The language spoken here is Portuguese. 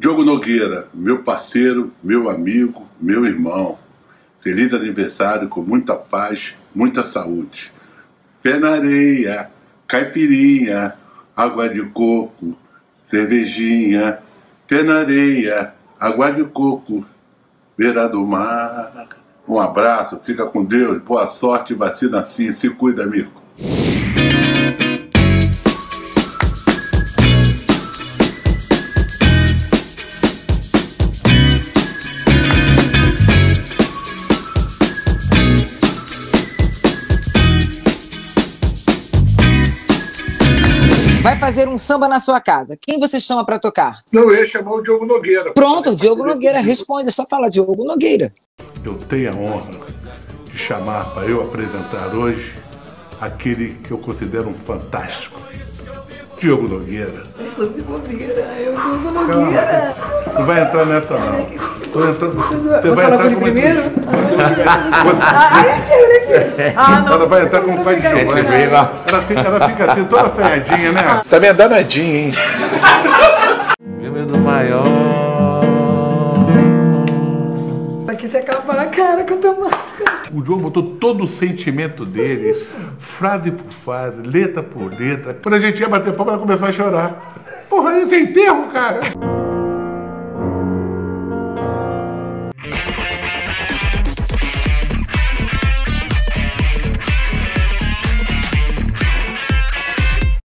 Diogo Nogueira, meu parceiro, meu amigo, meu irmão. Feliz aniversário com muita paz, muita saúde. Pé na areia, caipirinha, água de coco, cervejinha. Pé na areia, água de coco, beira do mar. Um abraço, fica com Deus, boa sorte, vacina sim, se cuida, amigo. Vai fazer um samba na sua casa. Quem você chama para tocar? Não, eu ia chamar o Diogo Nogueira. Pronto, Diogo Nogueira. Responde, só fala Diogo Nogueira. Eu tenho a honra de chamar para eu apresentar hoje aquele que eu considero um fantástico. Diogo Nogueira. Diogo Nogueira, eu Diogo Nogueira. Não vai entrar nessa não. Tô entrando, você vai entrar como primeiro? Ah. Ela vai entrar como pai de Giovanni. Lá. Ela fica, ela fica assim, toda assanhadinha, né? Também é danadinho, hein? Meu medo maior. Aqui você acaba a cara com a tua máscara. O Diogo botou todo o sentimento dele, frase por frase, letra por letra. Quando a gente ia bater palma, ela começou a chorar. Porra, isso é enterro, cara.